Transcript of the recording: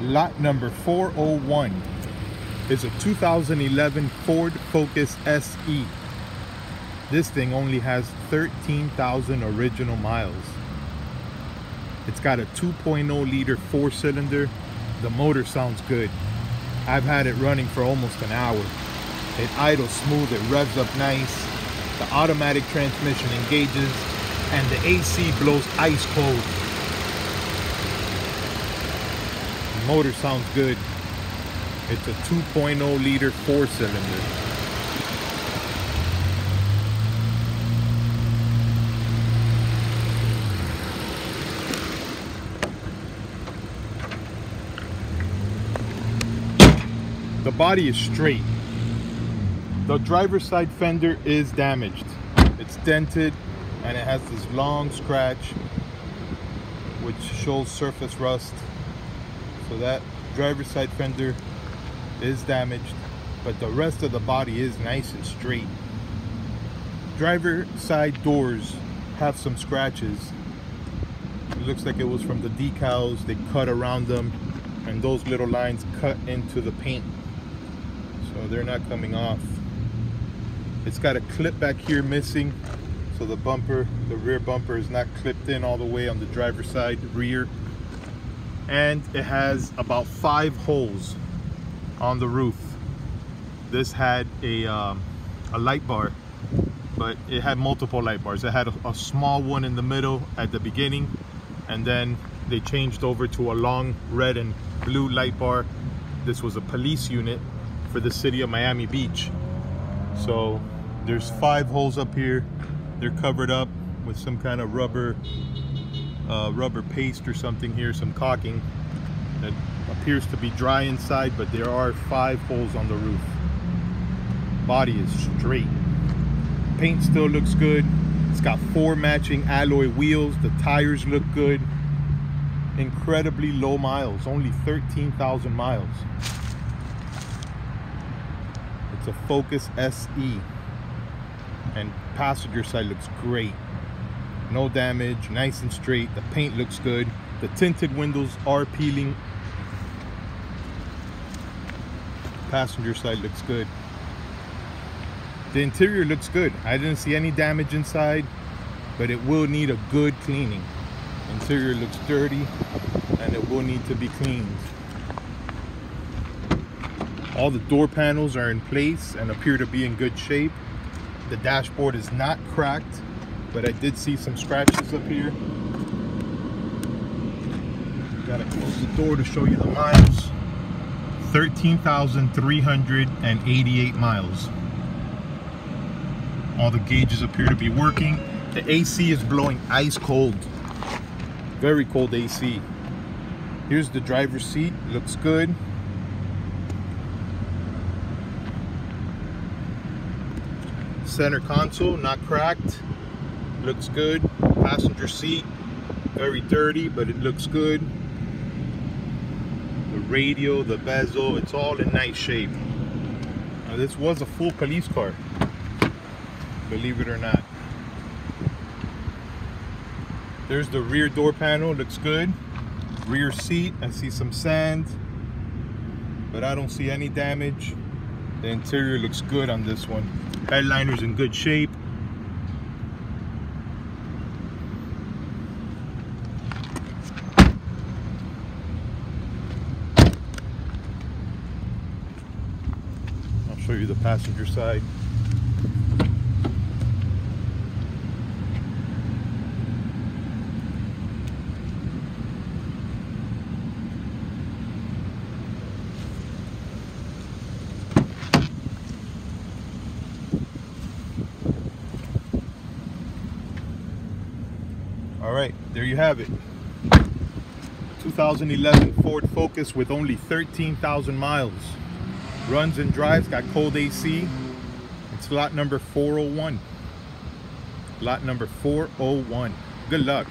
Lot number 401 is a 2011 Ford Focus SE. This thing only has 13,000 original miles. It's got a 2.0 liter four cylinder. The motor sounds good. I've had it running for almost an hour. It idles smooth, it revs up nice. The automatic transmission engages and the AC blows ice cold. The motor sounds good. It's a 2.0 liter four cylinder. The body is straight. The driver's side fender is damaged. It's dented and it has this long scratch which shows surface rust. So that driver's side fender is damaged, but the rest of the body is nice and straight. Driver side doors have some scratches. It looks like it was from the decals. They cut around them and those little lines cut into the paint. So they're not coming off. It's got a clip back here missing. So the bumper, the rear bumper is not clipped in all the way on the driver's side rear. And it has about five holes on the roof. This had a, um, a light bar, but it had multiple light bars. It had a, a small one in the middle at the beginning, and then they changed over to a long red and blue light bar. This was a police unit for the city of Miami Beach. So there's five holes up here. They're covered up with some kind of rubber uh, rubber paste or something here, some caulking that appears to be dry inside, but there are five holes on the roof. Body is straight. Paint still looks good. It's got four matching alloy wheels. The tires look good. Incredibly low miles, only 13,000 miles. It's a Focus SE. And passenger side looks great. No damage, nice and straight. The paint looks good. The tinted windows are peeling passenger side looks good. The interior looks good. I didn't see any damage inside, but it will need a good cleaning. Interior looks dirty and it will need to be cleaned. All the door panels are in place and appear to be in good shape. The dashboard is not cracked, but I did see some scratches up here. Gotta close the door to show you the miles. 13,388 miles. All the gauges appear to be working. The AC is blowing ice cold. Very cold AC. Here's the driver's seat, looks good. Center console, not cracked. Looks good. Passenger seat, very dirty, but it looks good The radio, the bezel, it's all in nice shape. Now, this was a full police car, believe it or not. There's the rear door panel, looks good. Rear seat, I see some sand, but I don't see any damage. The interior looks good on this one. Headliner's in good shape. Show you the passenger side. All right, there you have it. 2011 Ford Focus with only 13,000 miles runs and drives, got cold AC. It's lot number 401. Lot number 401. Good luck.